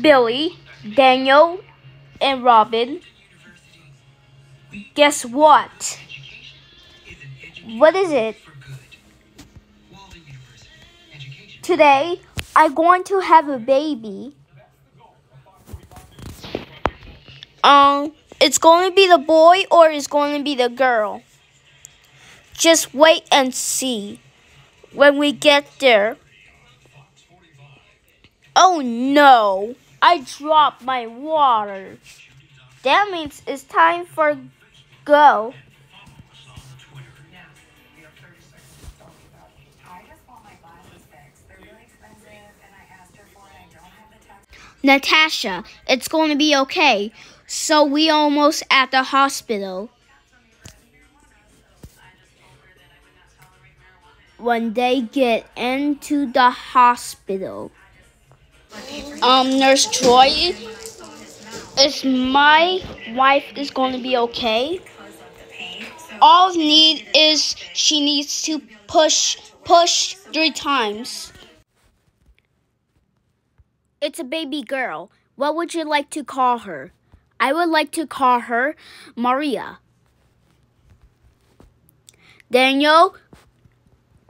Billy, Daniel, and Robin. Guess what? What is it? Today, I'm going to have a baby. Um, it's going to be the boy or it's going to be the girl. Just wait and see when we get there. Oh no, I dropped my water. That means it's time for go. Natasha, it's going to be okay. So we almost at the hospital. When they get into the hospital. Um, Nurse Troy is my wife is going to be okay? All need is she needs to push push three times. It's a baby girl. What would you like to call her? I would like to call her Maria. Daniel,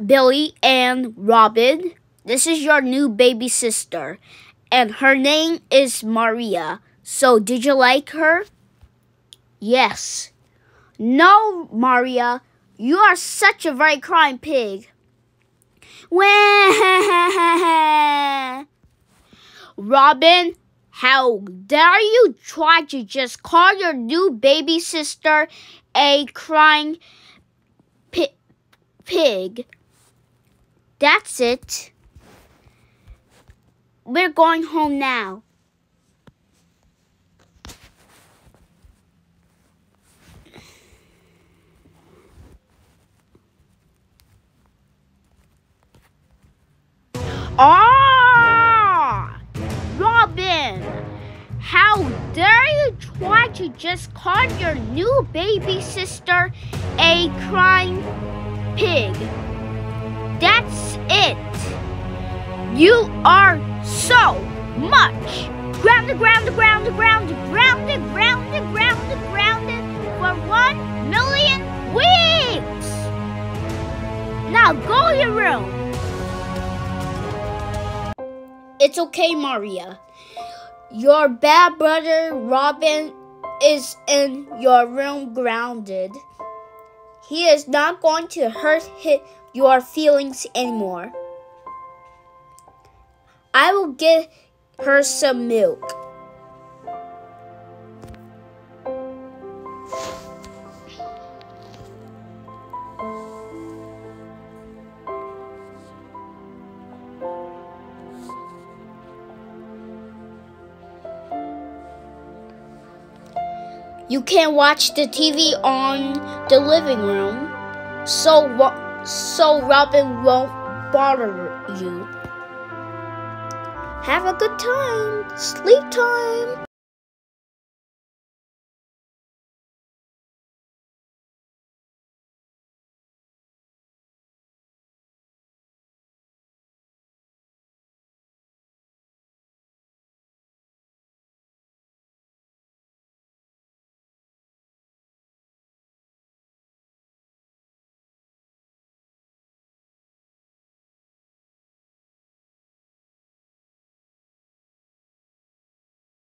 Billy, and Robin, this is your new baby sister, and her name is Maria. So, did you like her? Yes. No, Maria, you are such a very crying pig. Robin, how dare you try to just call your new baby sister a crying pi pig? That's it. We're going home now. Ah! Robin! How dare you try to just call your new baby sister a crying pig? That's it. You are Now go your room. It's okay, Maria. Your bad brother Robin is in your room grounded. He is not going to hurt hit your feelings anymore. I will get her some milk. You can't watch the TV on the living room, so so Robin won't bother you. Have a good time. Sleep time.